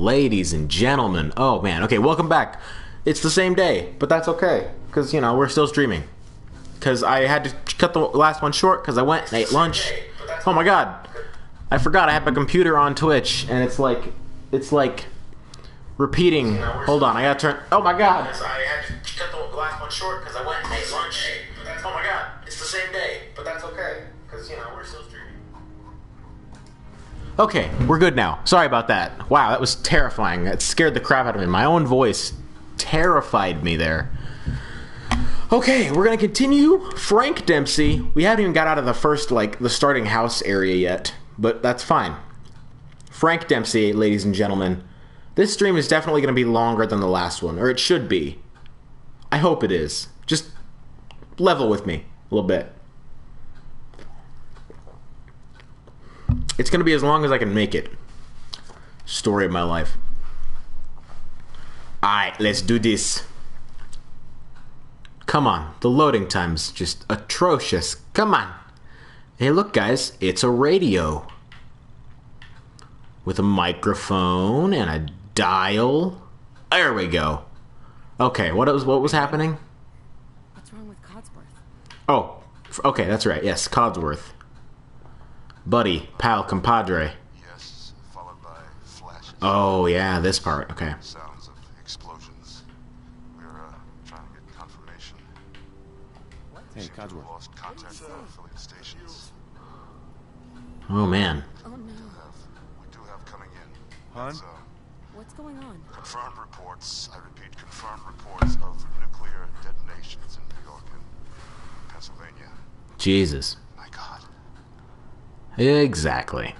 ladies and gentlemen. Oh man, okay, welcome back. It's the same day, but that's okay because you know we're still streaming. Because I had to cut the last one short because I went and ate lunch. Oh my god, I forgot I have my computer on Twitch and it's like, it's like repeating. Hold on, I gotta turn. Oh my god. I had to cut the last one short because I went and ate lunch. Okay, we're good now. Sorry about that. Wow, that was terrifying. That scared the crap out of me. My own voice terrified me there. Okay, we're gonna continue. Frank Dempsey. We haven't even got out of the first, like, the starting house area yet, but that's fine. Frank Dempsey, ladies and gentlemen. This stream is definitely gonna be longer than the last one, or it should be. I hope it is. Just level with me a little bit. It's gonna be as long as I can make it. Story of my life. Alright, let's do this. Come on, the loading time's just atrocious. Come on. Hey, look, guys, it's a radio. With a microphone and a dial. There we go. Okay, what was what was happening? What's wrong with Codsworth? Oh, okay, that's right. Yes, Codsworth. Buddy, pal, compadre. Yes, followed by flashes. Oh, yeah, this part. Okay. Sounds of explosions. We're uh, trying to get confirmation. Hey, Seem Codsworth. Lost contact with affiliate stations. Oh, man. Oh no. We have, we do have coming in. Hun? Uh, What's going on? confirmed reports. I repeat, confirmed reports of nuclear detonations in New York and Pennsylvania. Jesus. My God. Exactly.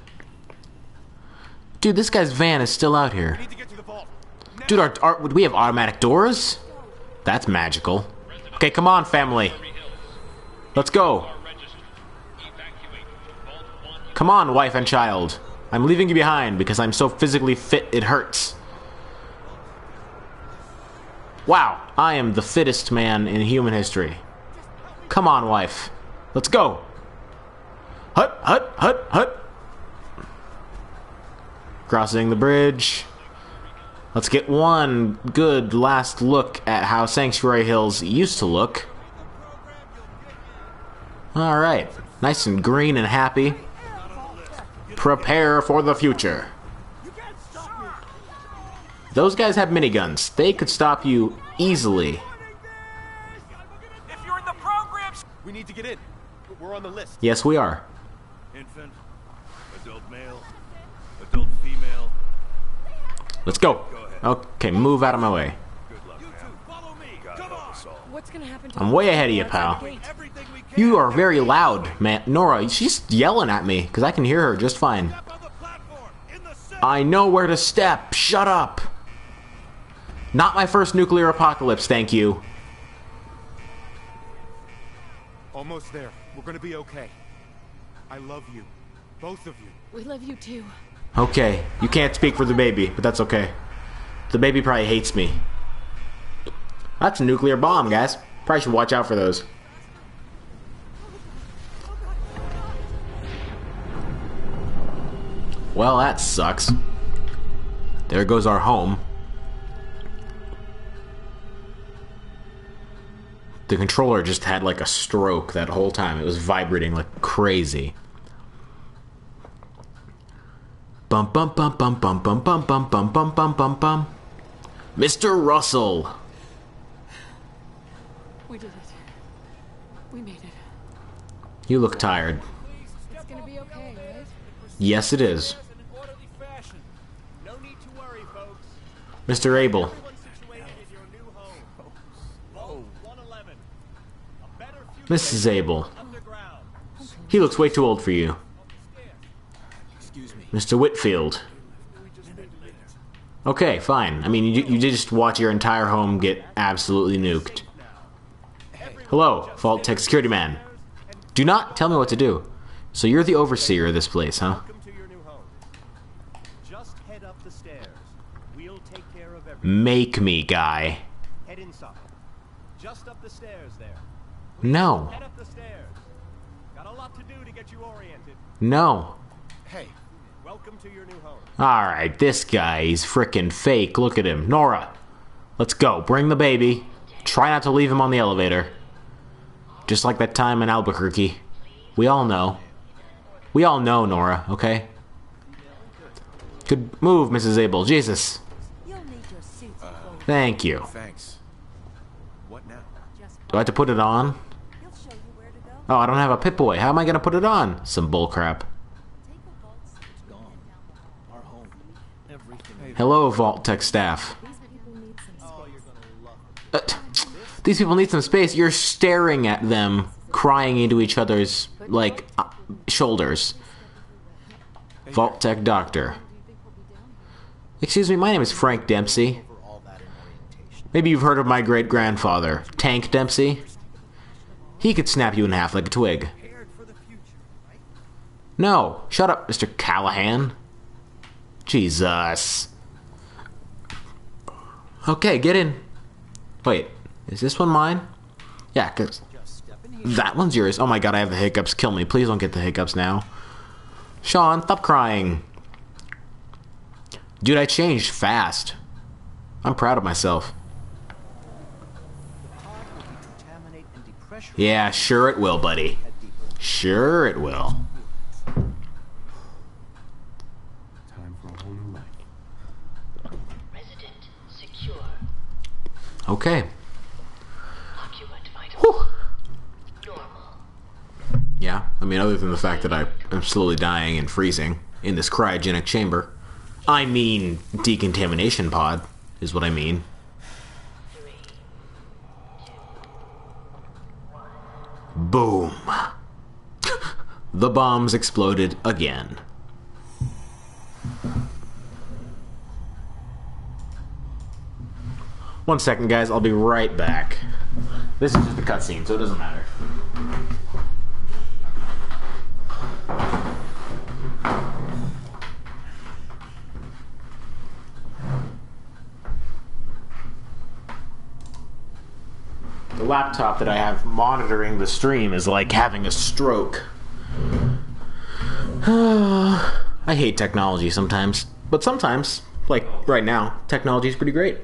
Dude, this guy's van is still out here. Dude, our, our, we have automatic doors? That's magical. Okay, come on, family. Let's go. Come on, wife and child. I'm leaving you behind because I'm so physically fit it hurts. Wow, I am the fittest man in human history. Come on, wife. Let's go. Hut, hut, hut, hut. Crossing the bridge. Let's get one good last look at how Sanctuary Hills used to look. Alright, nice and green and happy. Prepare for the future. Those guys have miniguns. They could stop you easily. If you're in the program, we need to get in. We're on the list. Yes, we are. Infant, adult male, adult female. Let's go. Okay, move out of my way. Good luck, man. Follow me. God Come on. What's gonna happen to I'm way ahead of you, pal. the gate? Everything we can. You are very loud, man. Nora, she's yelling at me because I can hear her just fine. Step on the platform. In the center. I know where to step. Shut up. Not my first nuclear apocalypse, thank you. Almost there. We're gonna be okay. I love you. Both of you. We love you too. Okay, you can't speak for the baby, but that's okay. The baby probably hates me. That's a nuclear bomb, guys. Probably should watch out for those. Well, that sucks. There goes our home. The controller just had like a stroke that whole time. It was vibrating like crazy. Bum bum bum bum bum bum bum bum bum bum bum bum bum. Mr. Russell. We did it. We made it. You look tired. It's gonna be okay, right? Yes, it is. In an orderly fashion. No need to worry, folks. Mr. Abel. Everyone's situated in your new home. Vault 111. A better future Mrs. Abel. He looks way too old for you. Mr. Whitfield. Okay, fine. I mean, you, you did just watch your entire home get absolutely nuked. Hello, Vault-Tec Security Man. Do not tell me what to do. So you're the overseer of this place, huh? Welcome to your new home. Just head up the stairs. We'll take care of everything. Make me, guy. Head inside. Just up the stairs. No. Head up the stairs. Got a lot to do to get you oriented. No. Hey, Welcome to your new home. Alright, this guy, he's freaking fake. Look at him. Nora, let's go. Bring the baby. Try not to leave him on the elevator. Just like that time in Albuquerque. We all know. We all know, Nora, okay? Good move, Mrs. Abel. Jesus. You'll need your suits Thank you. Thanks. What now? Do I have to put it on? He'll show you where to go. Oh, I don't have a Pip-Boy. How am I gonna put it on? Some bullcrap. Take a vault suit and head down the hall. Our home. Everything. Hello, Vault-Tec staff. These people need some Oh, space. you're gonna love it. Uh, these people need some space. You're staring at them, crying into each other's, like, uh, shoulders. Vault-Tec Doctor. Excuse me, my name is Frank Dempsey. For all that in orientation. Maybe you've heard of my great grandfather, Tank Dempsey. He could snap you in half like a twig. No, shut up, Mr. Callahan. Jesus. Okay, get in. Wait, is this one mine? Yeah, cause Just step in here. that one's yours. Oh my god, I have the hiccups. Kill me. Please don't get the hiccups now. Sean, stop crying. Dude, I changed fast. I'm proud of myself. The pod will decontaminate and depressurize Yeah, sure it will, buddy. Sure it will. Time for a whole new life. Resident secure. Okay. Occupant. Whew. Yeah, I mean, other than the fact that I am slowly dying and freezing in this cryogenic chamber. I mean, decontamination pod is what I mean. Boom. the bombs exploded again. One second, guys. I'll be right back. This is just a cutscene, so it doesn't matter. The laptop that I have monitoring the stream is like having a stroke. I hate technology sometimes, but sometimes, like right now, technology is pretty great.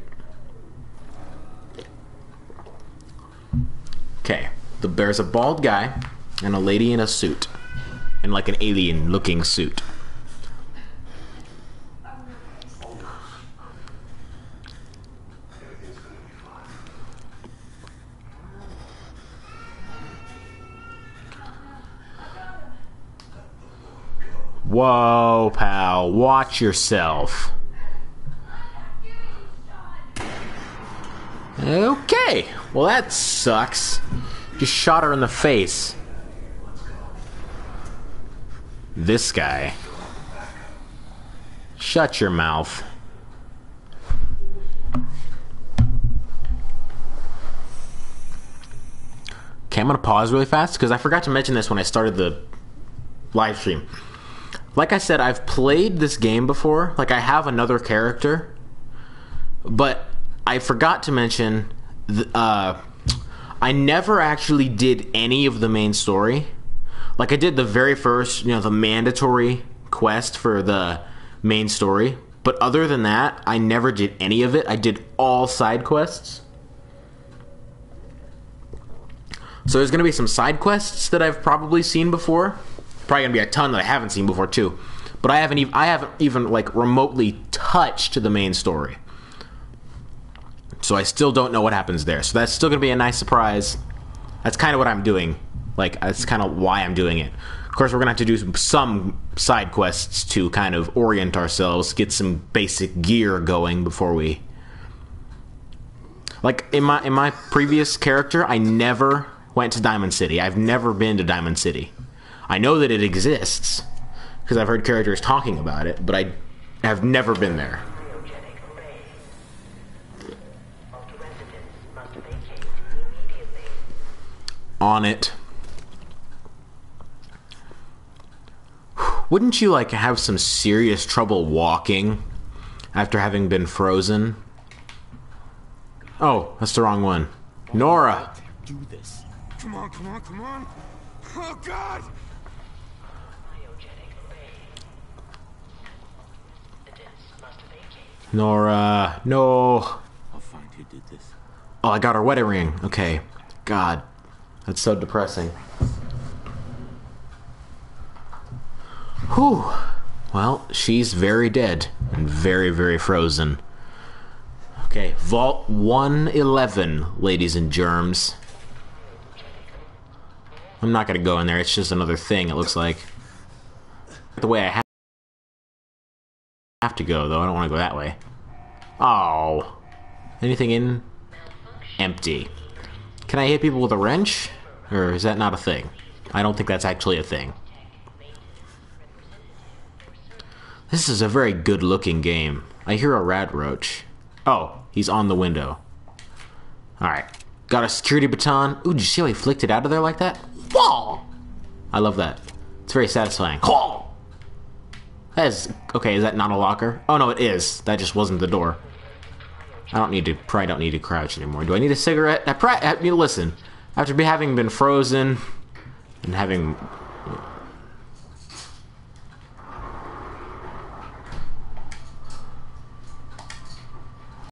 Okay, the, there's a bald guy and a lady in a suit, in like an alien-looking suit. Whoa, pal, watch yourself. Okay, well that sucks. Just shot her in the face. This guy. Shut your mouth. Okay, I'm gonna pause really fast because I forgot to mention this when I started the live stream. Like I said, I've played this game before. Like I have another character, but I forgot to mention. th- Uh, I never actually did any of the main story. Like I did the very first, you know, the mandatory quest for the main story. But other than that, I never did any of it. I did all side quests. So there's going to be some side quests that I've probably seen before. Probably to be a ton that I haven't seen before too. But I haven't even I haven't even like remotely touched the main story. So I still don't know what happens there. So that's still to be a nice surprise. That's kind of what I'm doing. Like that's kind of why I'm doing it. Of course, we're to have to do some, some side quests to kind of orient ourselves, get some basic gear going before we like in my in my previous character, I never went to Diamond City. I've never been to Diamond City. I know that it exists because I've heard characters talking about it, but I have never been there. On it. Wouldn't you like have some serious trouble walking after having been frozen? Oh, that's the wrong one. Nora. Do this. Come on, come on, come on. Oh, God! Cryogenic array. Nora, uh, no. I'll find who did this. Oh, I got her wedding ring. Okay. God. That's so depressing. Whew. Well, she's very dead and very, very frozen. Okay, Vault 111, ladies and germs. I'm not gonna go in there, it's just another thing, it looks like. The way I ha- have to go, though, I don't want to go that way. Oh. Anything in? Empty. Can I hit people with a wrench? Or is that not a thing? I don't think that's actually a thing. This is a very good looking game. I hear a radroach. Oh, he's on the window. Alright. Got a security baton. Ooh, did you see how he flicked it out of there like that? Whoa! I love that. It's very satisfying. Whoa! That is okay. Is that not a locker? Oh no, it is. That just wasn't the door. I don't need to. Probably don't need to crouch anymore. Do I need a cigarette? I probably. I mean, listen. After having been frozen and having